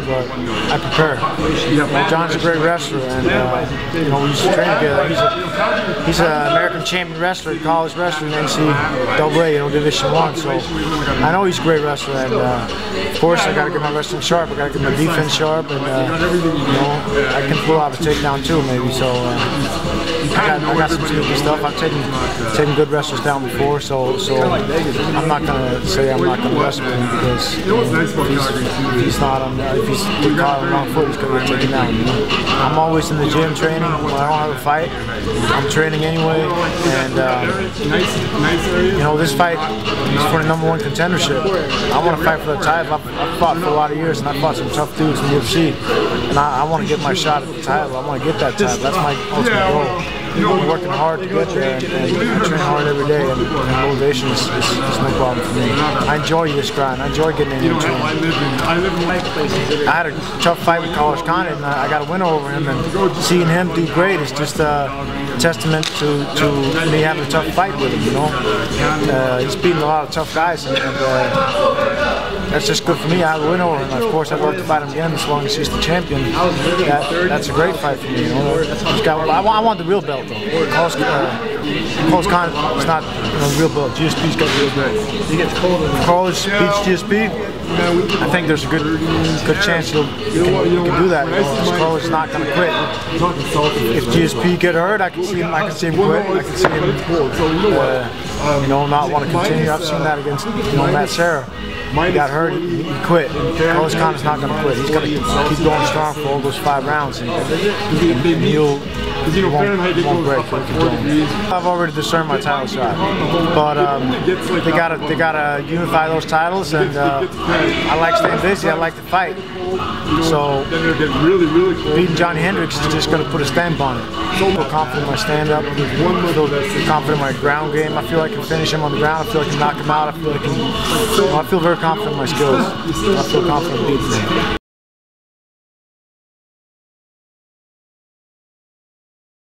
sorry, but I prepare. John's a great wrestler, and uh, you know we used to train together. He's a he's an American champion wrestler, college wrestler in NCAA, you know Division One. So I know he's a great wrestler, and uh, of course I got to get my wrestling sharp. I got to get my defense sharp, and uh, you know I can pull off a takedown too, maybe. So uh, I got I got some sneaky stuff. I've taken taken good wrestlers down before, so so I'm not gonna say I'm not gonna wrestle him because you know, he's, he's not on. If he's caught on wrong foot, he's taken down. You know? I'm always in the gym training when I don't have a fight. I'm training anyway, and um, you know this fight is for the number one contendership. I want to fight for the title. I've, I've, fought for a lot of years, and I've fought some tough dudes in the UFC, and I, I want to get my shot at the title. I want to get that title. That's my ultimate goal. I'm working hard to get there, and, and I train hard every day, and, and motivation is, is, is, no problem for me. I enjoy this grind. I enjoy getting in there and training. I had a tough fight with Carlos Condit, and I got a win over him, and seeing him do great is just a testament to, to me having a tough fight with him, you know. Uh, he's beaten a lot of tough guys, and, and uh, that's just good for me. I win over him. Of course, I'd love to fight him again as long as he's the champion. That, that's a great fight for me, you know. Got, I, want, I want the real belt, though. Carlos, uh, Carlos Condit is not you know, real belt. GSP's got the real belt. He gets beats GSP. I think there's a good good chance he'll, he can, he can do that. Know, Carlos not going to quit. If GSP get hurt, I can see him. I can see him quit. I can see him, uh, you know, not want to continue. I've seen that against you know Matt Serra. He got hurt, he, he quit. Carlos Condit's not going to quit. He's going to keep going strong for all those five rounds, and, and he'll he won't, won't break. I've already discerned my title shot, but um, they gotta they gotta unify those titles, and uh, I like staying busy. I like to fight. So beating John Hendricks is just going to put a stamp on it. I feel confident in my stand-up. I feel confident in my ground game. I feel like I can finish him on the ground. I feel like I can knock him out. I feel like I can. You know, I feel very confident in my skills. I feel confident beating him.